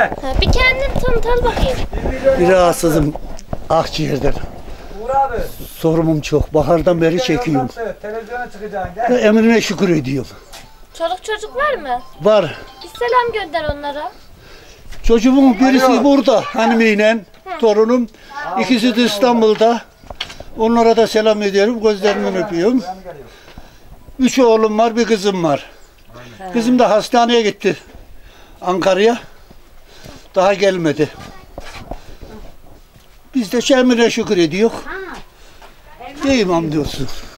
Ha, Bir kendini tanıt al bakayım. Bir rahatsızım akciğerden. Uğur abi. Sorumum çok. Bahardan beri çekiyorum. Televizyona çıkacaksın gel. Emrine şükür ediyorum. Çoluk çocuk var mı? Var. Bir selam gönder onlara. Çocuğumun birisi burada hanımıyla torunum. İkisi de İstanbul'da. Onlara da selam ediyorum. Gözlerinden öpüyorum. Üç oğlum var, bir kızım var. Kızım da hastaneye gitti. Ankara'ya. Daha gelmedi. Biz de Emrine şükür ediyor. Deyim hamdolsun.